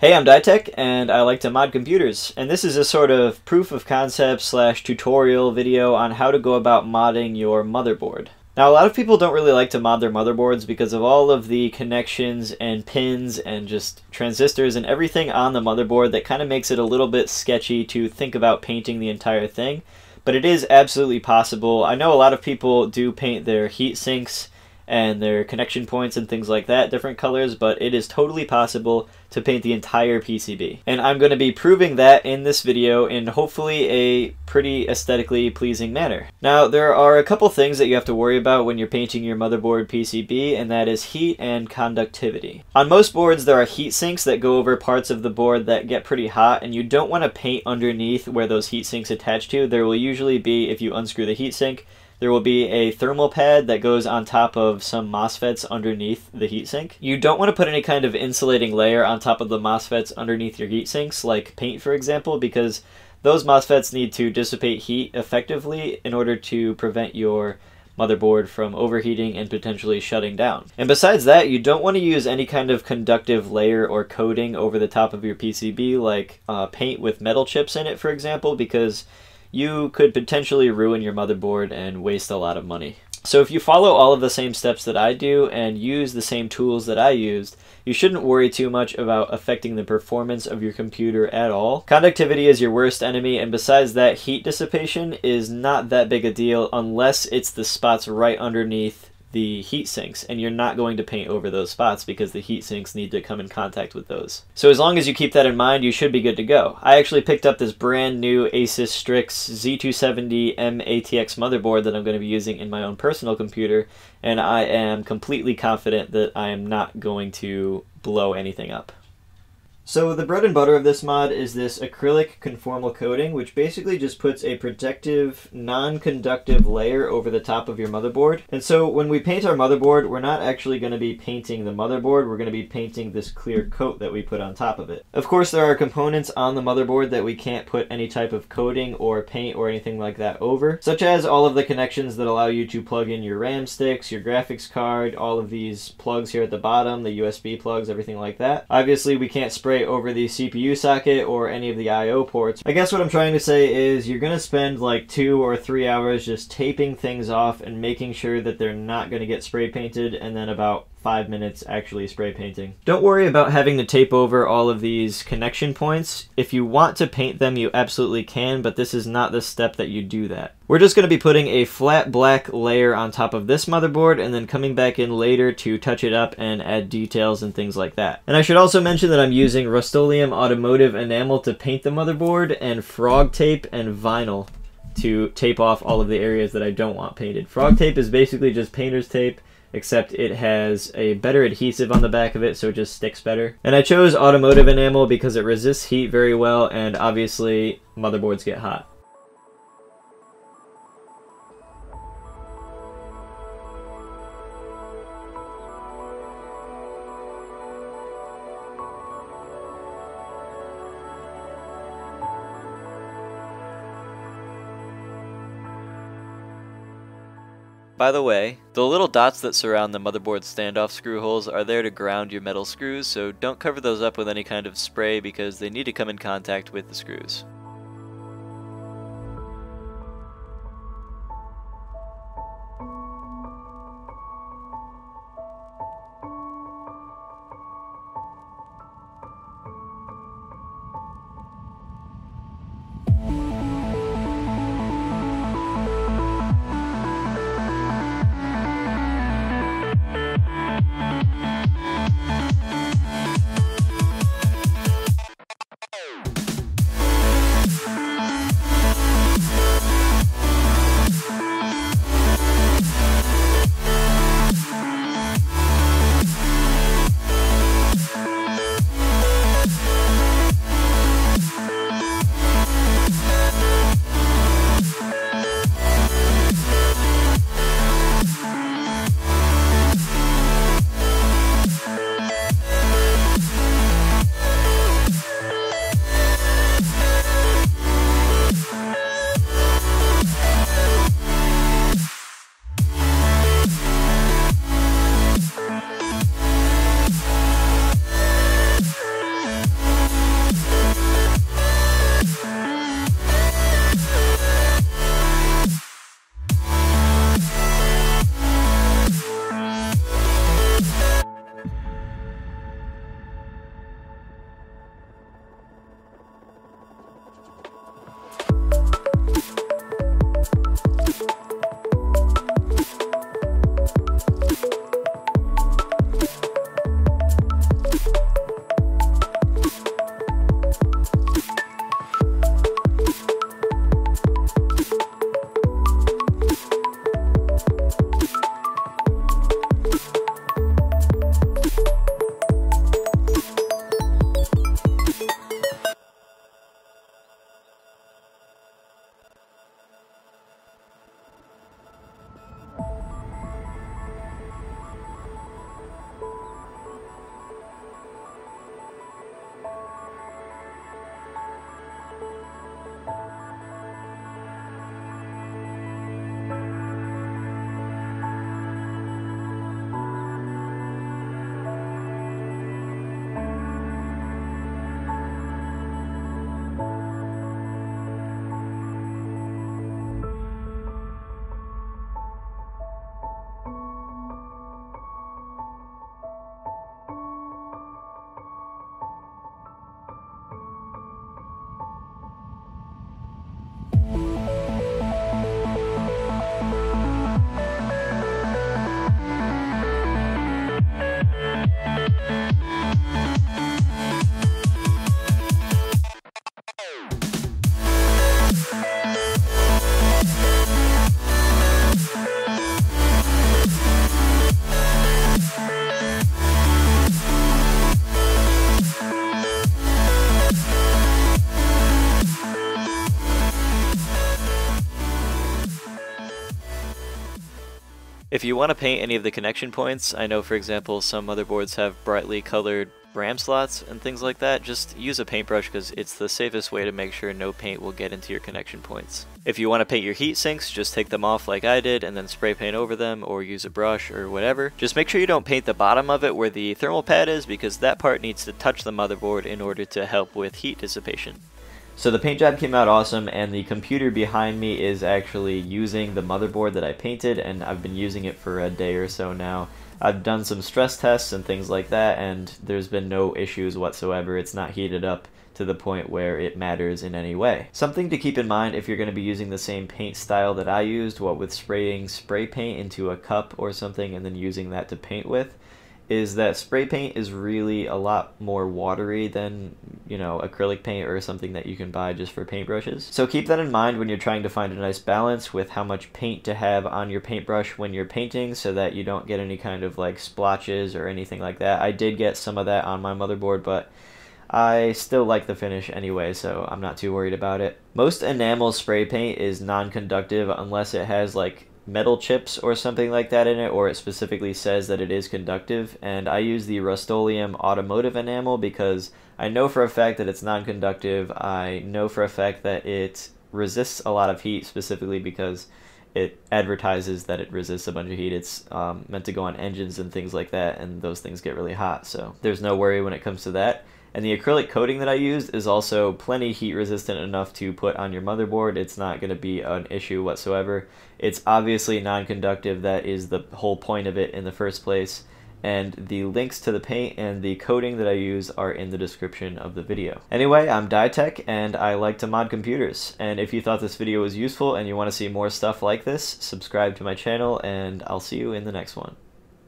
Hey, I'm Dietec, and I like to mod computers, and this is a sort of proof of concept slash tutorial video on how to go about modding your motherboard. Now, a lot of people don't really like to mod their motherboards because of all of the connections and pins and just transistors and everything on the motherboard that kind of makes it a little bit sketchy to think about painting the entire thing. But it is absolutely possible. I know a lot of people do paint their heat sinks and their connection points and things like that different colors, but it is totally possible to paint the entire PCB. And I'm going to be proving that in this video in hopefully a pretty aesthetically pleasing manner. Now, there are a couple things that you have to worry about when you're painting your motherboard PCB, and that is heat and conductivity. On most boards, there are heat sinks that go over parts of the board that get pretty hot, and you don't want to paint underneath where those heat sinks attach to. There will usually be, if you unscrew the heat sink, there will be a thermal pad that goes on top of some MOSFETs underneath the heatsink. You don't want to put any kind of insulating layer on top of the MOSFETs underneath your heatsinks, like paint for example, because those MOSFETs need to dissipate heat effectively in order to prevent your motherboard from overheating and potentially shutting down. And besides that, you don't want to use any kind of conductive layer or coating over the top of your PCB like uh, paint with metal chips in it, for example, because you could potentially ruin your motherboard and waste a lot of money. So if you follow all of the same steps that I do and use the same tools that I used, you shouldn't worry too much about affecting the performance of your computer at all. Conductivity is your worst enemy, and besides that, heat dissipation is not that big a deal unless it's the spots right underneath the heat sinks and you're not going to paint over those spots because the heat sinks need to come in contact with those. So as long as you keep that in mind, you should be good to go. I actually picked up this brand new Asus Strix Z270M ATX motherboard that I'm going to be using in my own personal computer and I am completely confident that I am not going to blow anything up. So the bread and butter of this mod is this acrylic conformal coating, which basically just puts a protective, non-conductive layer over the top of your motherboard. And so when we paint our motherboard, we're not actually going to be painting the motherboard, we're going to be painting this clear coat that we put on top of it. Of course, there are components on the motherboard that we can't put any type of coating or paint or anything like that over, such as all of the connections that allow you to plug in your RAM sticks, your graphics card, all of these plugs here at the bottom, the USB plugs, everything like that. Obviously, we can't spray over the CPU socket or any of the I.O. ports. I guess what I'm trying to say is you're going to spend like two or three hours just taping things off and making sure that they're not going to get spray painted and then about five minutes actually spray painting. Don't worry about having to tape over all of these connection points. If you want to paint them, you absolutely can, but this is not the step that you do that. We're just going to be putting a flat black layer on top of this motherboard and then coming back in later to touch it up and add details and things like that. And I should also mention that I'm using Rust-Oleum Automotive Enamel to paint the motherboard and frog tape and vinyl to tape off all of the areas that I don't want painted. Frog tape is basically just painter's tape except it has a better adhesive on the back of it so it just sticks better. And I chose automotive enamel because it resists heat very well and obviously motherboards get hot. By the way, the little dots that surround the motherboard standoff screw holes are there to ground your metal screws, so don't cover those up with any kind of spray because they need to come in contact with the screws. If you want to paint any of the connection points, I know for example some motherboards have brightly colored RAM slots and things like that, just use a paintbrush because it's the safest way to make sure no paint will get into your connection points. If you want to paint your heat sinks, just take them off like I did and then spray paint over them or use a brush or whatever. Just make sure you don't paint the bottom of it where the thermal pad is because that part needs to touch the motherboard in order to help with heat dissipation. So the paint job came out awesome and the computer behind me is actually using the motherboard that I painted and I've been using it for a day or so now. I've done some stress tests and things like that, and there's been no issues whatsoever. It's not heated up to the point where it matters in any way. Something to keep in mind if you're going to be using the same paint style that I used, what with spraying spray paint into a cup or something and then using that to paint with, is that spray paint is really a lot more watery than, you know, acrylic paint or something that you can buy just for paintbrushes. So keep that in mind when you're trying to find a nice balance with how much paint to have on your paintbrush when you're painting so that you don't get any kind of like splotches or anything like that. I did get some of that on my motherboard, but I still like the finish anyway, so I'm not too worried about it. Most enamel spray paint is non-conductive unless it has like metal chips or something like that in it, or it specifically says that it is conductive. And I use the Rust-Oleum automotive enamel because I know for a fact that it's non-conductive. I know for a fact that it resists a lot of heat, specifically because it advertises that it resists a bunch of heat. It's um, meant to go on engines and things like that, and those things get really hot. So there's no worry when it comes to that. And the acrylic coating that I used is also plenty heat resistant enough to put on your motherboard. It's not going to be an issue whatsoever. It's obviously non-conductive. That is the whole point of it in the first place. And the links to the paint and the coating that I use are in the description of the video. Anyway, I'm Dietec and I like to mod computers. And if you thought this video was useful and you want to see more stuff like this, subscribe to my channel and I'll see you in the next one.